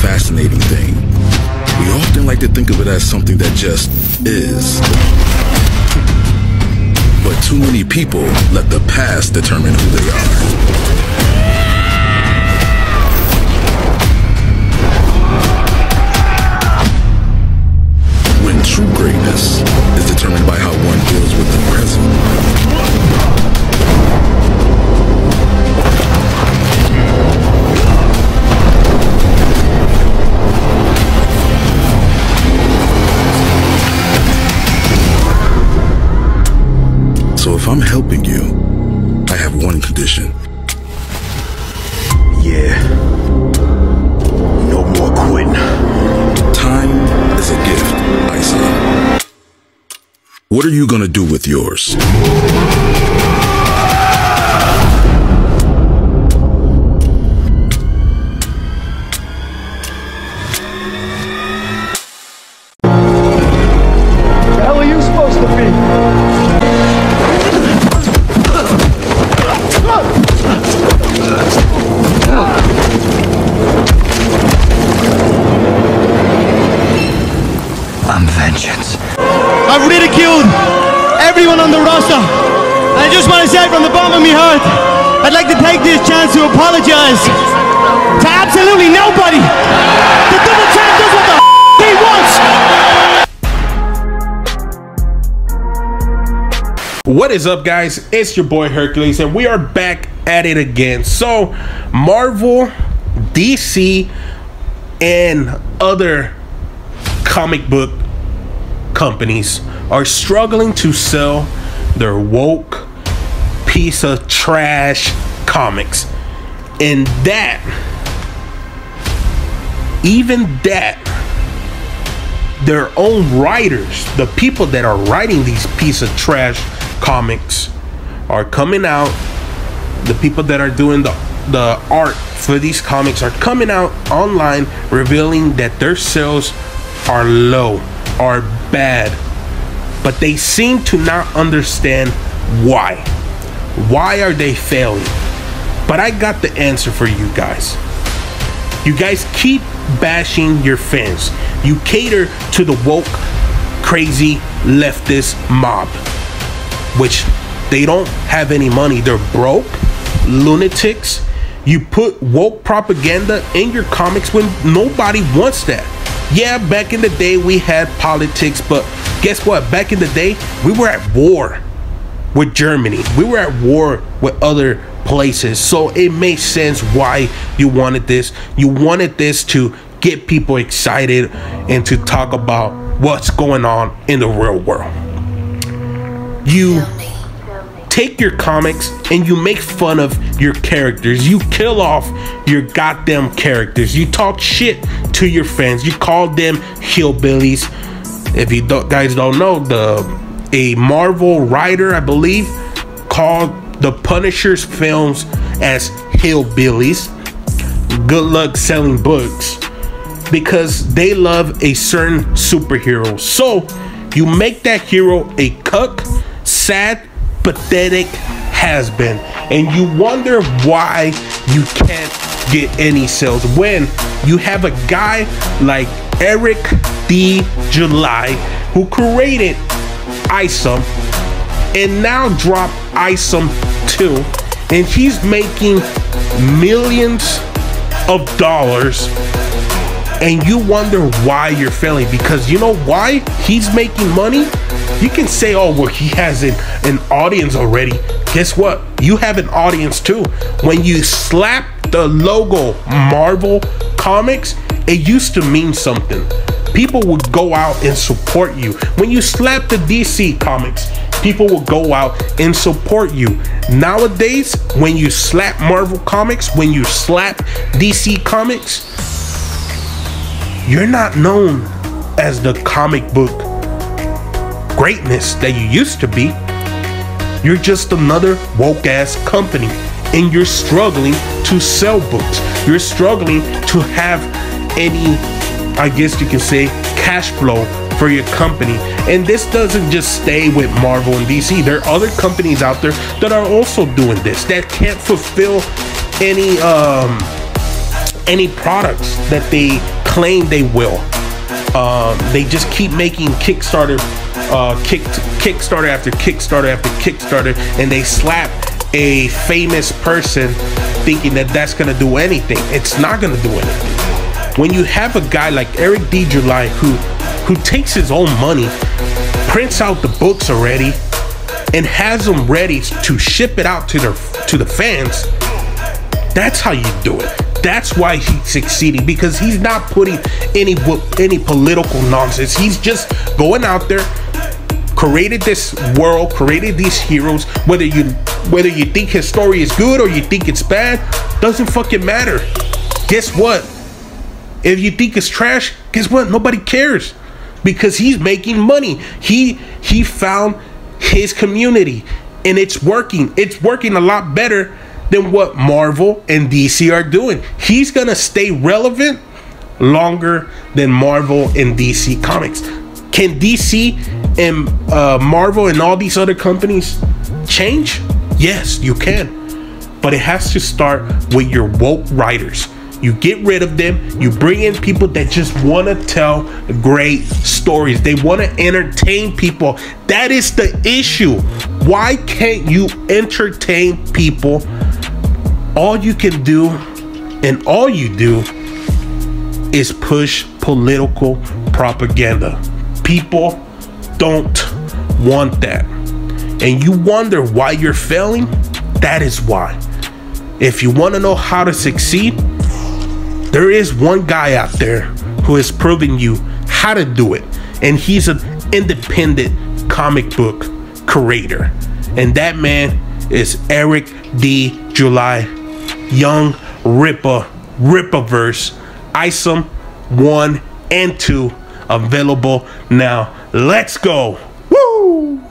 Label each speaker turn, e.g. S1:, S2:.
S1: fascinating thing. We often like to think of it as something that just is. But too many people let the past determine who they are. If I'm helping you, I have one condition.
S2: Yeah. No more quitting.
S1: Time is a gift, I say. What are you gonna do with yours?
S2: I'm vengeance.
S3: I've ridiculed everyone on the roster. I just want to say from the bottom of my heart, I'd like to take this chance to apologize to absolutely nobody. The double champ does what the f- he wants.
S4: What is up, guys? It's your boy Hercules, and we are back at it again. So, Marvel, DC, and other comic book companies are struggling to sell their woke piece of trash comics. And that, even that, their own writers, the people that are writing these piece of trash comics, are coming out. The people that are doing the the art for these comics are coming out online, revealing that their sales are low, are bad, but they seem to not understand why. Why are they failing? But I got the answer for you guys. You guys keep bashing your fans. You cater to the woke, crazy leftist mob, which they don't have any money. They're broke, lunatics. You put woke propaganda in your comics when nobody wants that. Yeah, back in the day we had politics, but guess what? Back in the day, we were at war with Germany. We were at war with other places. So it makes sense why you wanted this. You wanted this to get people excited and to talk about what's going on in the real world. You take your comics and you make fun of your characters. You kill off your goddamn characters. You talk shit to your fans. You call them hillbillies. If you don't, guys don't know, the a Marvel writer, I believe, called the Punisher's films as hillbillies. Good luck selling books because they love a certain superhero. So you make that hero a cuck, sad, pathetic has been, and you wonder why you can't get any sales. When you have a guy like Eric D. July who created Isom and now drop Isom 2 and he's making millions of dollars and you wonder why you're failing. Because you know why he's making money you can say oh well he has an, an audience already. Guess what? You have an audience too. When you slap the logo marvel comics it used to mean something. People would go out and support you. When you slap the dc comics people will go out and support you. Nowadays when you slap marvel comics when you slap dc comics you're not known as the comic book greatness that you used to be. You're just another woke ass company and you're struggling to sell books. You're struggling to have any, I guess you can say, cash flow for your company. And this doesn't just stay with Marvel and DC. There are other companies out there that are also doing this that can't fulfill any um any products that they claim they will. Um, they just keep making Kickstarter, uh, kick, Kickstarter after Kickstarter after Kickstarter, and they slap a famous person thinking that that's gonna do anything. It's not gonna do anything. When you have a guy like Eric D. Who who takes his own money, prints out the books already, and has them ready to ship it out to their to the fans, that's how you do it. That's why he's succeeding because he's not putting any any political nonsense. He's just going out there, created this world, created these heroes. Whether you whether you think his story is good or you think it's bad, doesn't fucking matter. Guess what? If you think it's trash, guess what? Nobody cares because he's making money. He he found his community and it's working. It's working a lot better than what Marvel and DC are doing. He's gonna stay relevant longer than Marvel and DC comics. Can DC and uh, Marvel and all these other companies change? Yes, you can. But it has to start with your woke writers. You get rid of them. You bring in people that just want to tell great stories. They want to entertain people. That is the issue. Why can't you entertain people? All you can do and all you do is push political propaganda. People don't want that. And you wonder why you're failing? That is why. If you want to know how to succeed, there is one guy out there who is proving you how to do it, and he's an independent comic book creator, and that man is Eric D. July, Young Rippa, Rippaverse, Isom 1 and 2 available now. Let's go. Woo!